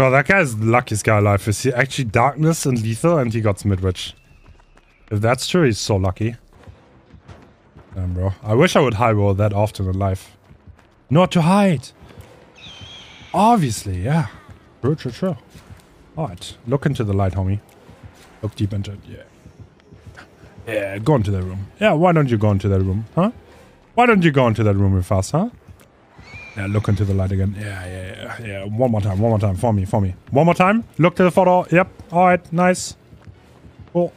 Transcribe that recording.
Bro, that guy's guy alive. Is he actually darkness and lethal and he got Midwich? If that's true, he's so lucky. Damn, bro. I wish I would high roll that often in life. Not to hide. Obviously, yeah. True, true, true. Alright. Look into the light, homie. Look deep into it, yeah. Yeah, go into that room. Yeah, why don't you go into that room, huh? Why don't you go into that room with us, huh? Yeah, look into the light again. Yeah, yeah, yeah. One more time, one more time. For me, for me. One more time. Look to the photo. Yep. Alright, nice. Cool.